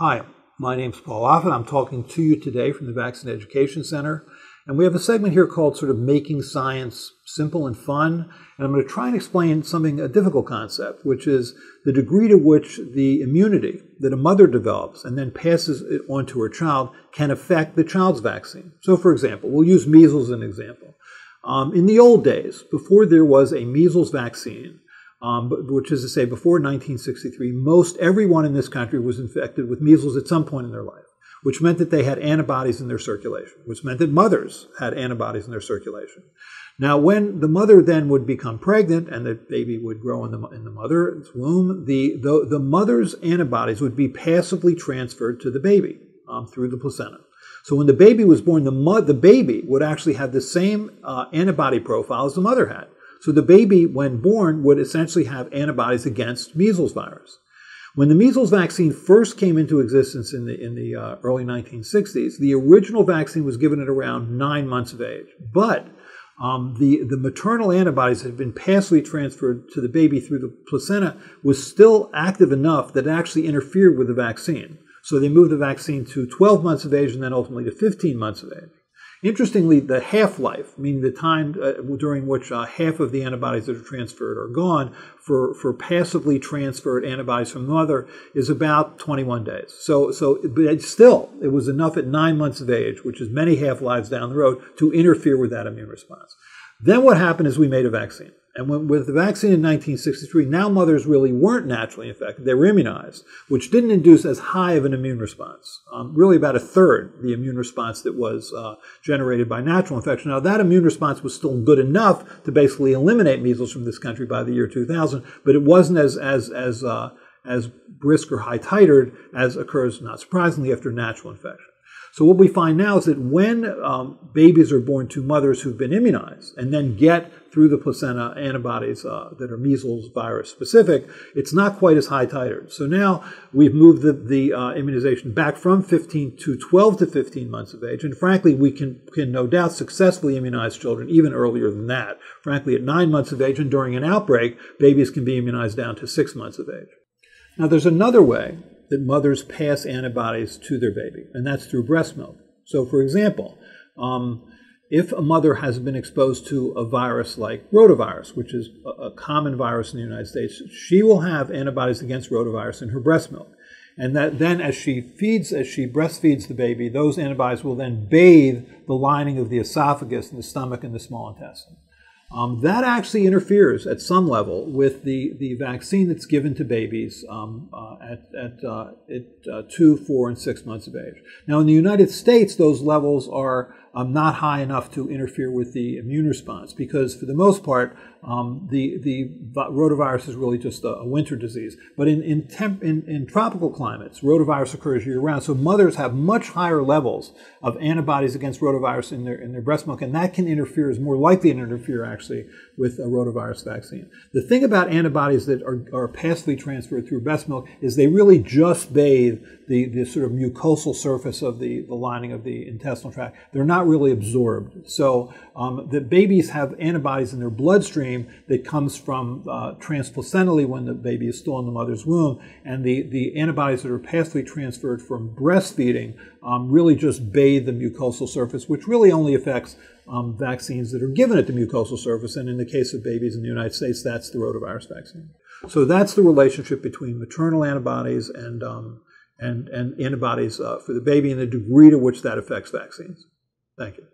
Hi, my name is Paul Offit. I'm talking to you today from the Vaccine Education Center. And we have a segment here called sort of Making Science Simple and Fun. And I'm going to try and explain something, a difficult concept, which is the degree to which the immunity that a mother develops and then passes it on to her child can affect the child's vaccine. So, for example, we'll use measles as an example. Um, in the old days, before there was a measles vaccine, um, which is to say, before 1963, most everyone in this country was infected with measles at some point in their life, which meant that they had antibodies in their circulation, which meant that mothers had antibodies in their circulation. Now, when the mother then would become pregnant and the baby would grow in the, in the mother's womb, the, the, the mother's antibodies would be passively transferred to the baby um, through the placenta. So when the baby was born, the, mo- the baby would actually have the same uh, antibody profile as the mother had. So the baby, when born, would essentially have antibodies against measles virus. When the measles vaccine first came into existence in the, in the uh, early 1960s, the original vaccine was given at around nine months of age. But um, the, the maternal antibodies that had been passively transferred to the baby through the placenta was still active enough that it actually interfered with the vaccine. So they moved the vaccine to 12 months of age and then ultimately to 15 months of age. Interestingly, the half life, meaning the time uh, during which uh, half of the antibodies that are transferred are gone for, for passively transferred antibodies from the mother, is about 21 days. So, so but still, it was enough at nine months of age, which is many half lives down the road, to interfere with that immune response. Then what happened is we made a vaccine. And when, with the vaccine in 1963, now mothers really weren't naturally infected. They were immunized, which didn't induce as high of an immune response. Um, really, about a third the immune response that was uh, generated by natural infection. Now, that immune response was still good enough to basically eliminate measles from this country by the year 2000, but it wasn't as, as, as, uh, as brisk or high titered as occurs, not surprisingly, after natural infection. So what we find now is that when um, babies are born to mothers who've been immunized and then get through the placenta antibodies uh, that are measles virus specific, it's not quite as high titered. So now we've moved the, the uh, immunization back from 15 to 12 to 15 months of age. And frankly, we can, can no doubt successfully immunize children even earlier than that. Frankly, at nine months of age and during an outbreak, babies can be immunized down to six months of age. Now, there's another way that mothers pass antibodies to their baby, and that's through breast milk. So, for example, um, if a mother has been exposed to a virus like rotavirus, which is a, a common virus in the United States, she will have antibodies against rotavirus in her breast milk. And that then, as she feeds, as she breastfeeds the baby, those antibodies will then bathe the lining of the esophagus and the stomach and the small intestine. Um, that actually interferes at some level with the, the vaccine that's given to babies um, uh, at, at, uh, at uh, two, four, and six months of age. Now, in the United States, those levels are um, not high enough to interfere with the immune response because, for the most part, um, the, the rotavirus is really just a, a winter disease. But in, in, temp, in, in, tropical climates, rotavirus occurs year round. So mothers have much higher levels of antibodies against rotavirus in their, in their breast milk, and that can interfere, is more likely to interfere actually with a rotavirus vaccine. The thing about antibodies that are, are passively transferred through breast milk is they really just bathe the, the sort of mucosal surface of the, the lining of the intestinal tract. They're not really absorbed. So um, the babies have antibodies in their bloodstream that comes from uh, transplacentally when the baby is still in the mother's womb, and the, the antibodies that are passively transferred from breastfeeding um, really just bathe the mucosal surface, which really only affects um, vaccines that are given at the mucosal surface, and in the case of babies in the United States, that's the rotavirus vaccine. So that's the relationship between maternal antibodies and um, and, and antibodies uh, for the baby and the degree to which that affects vaccines. Thank you.